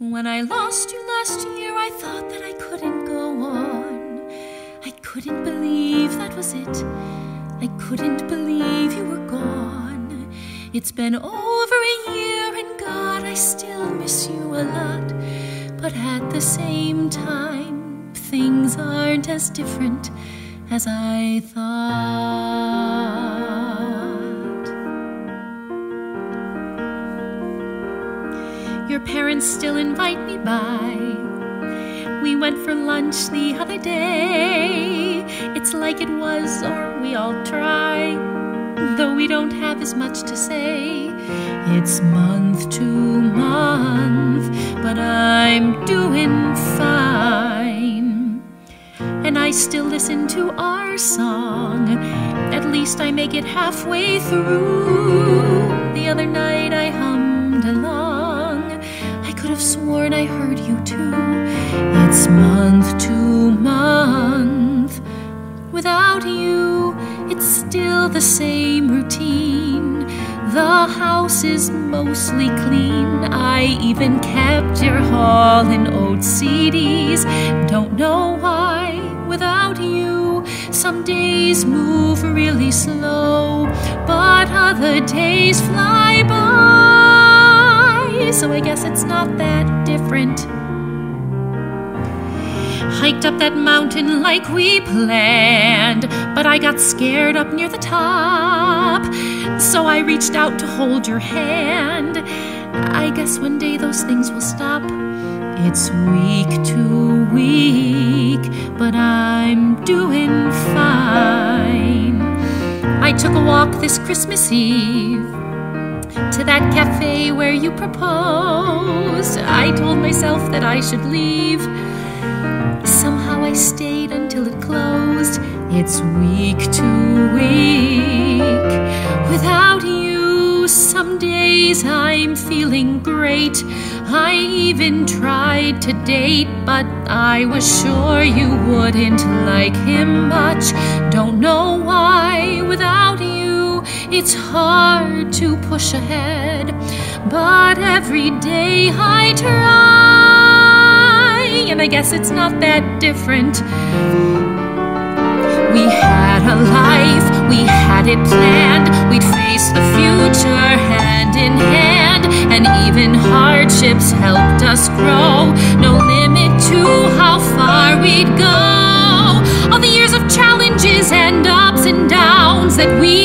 When I lost you last year, I thought that I couldn't go on. I couldn't believe that was it. I couldn't believe you were gone. It's been over a year, and God, I still miss you a lot. But at the same time, things aren't as different as I thought. Your parents still invite me by. We went for lunch the other day. It's like it was, or we all try. Though we don't have as much to say. It's month to month, but I'm doing fine. And I still listen to our song. At least I make it halfway through. The other night I hummed along. Could have sworn I heard you too. It's month to month. Without you, it's still the same routine. The house is mostly clean. I even kept your Hall and Oates CDs. Don't know why, without you, some days move really slow, but other days fly by. So I guess it's not that different hiked up that mountain like we planned, but I got scared up near the top. So I reached out to hold your hand. I guess one day those things will stop. It's week to week, but I'm doing fine. I took a walk this Christmas Eve to that cafe where you proposed. I told myself that I should leave. Somehow I stayed until it closed. It's week to week. Without you, some days I'm feeling great. I even tried to date, but I was sure you wouldn't like him much. Don't know why, without you, it's hard to push ahead. But every day I try, and I guess it's not that different. We had a life, we had it planned, we'd face the future hand in hand, and even hardships helped us grow. No limit to how far we'd go. All the years of challenges and ups and downs that we'd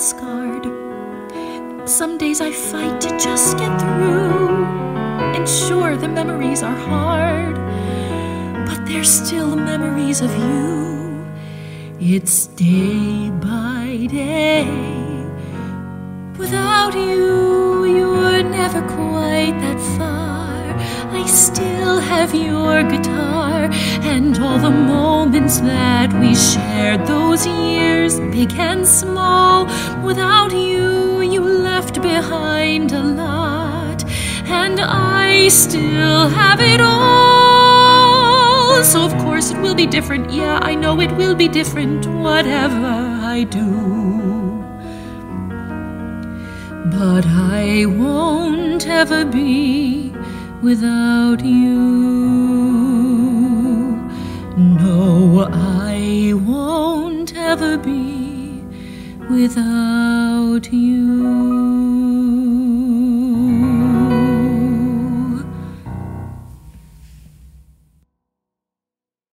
scarred. Some days I fight to just get through. And sure, the memories are hard, but they're still memories of you. It's day by day. Without you, you were never quite that far. I still have your guitar that we shared those years, big and small. Without you, you left behind a lot, and I still have it all. So, of course, it will be different. Yeah, I know it will be different, whatever I do. But I won't ever be without you. Without you.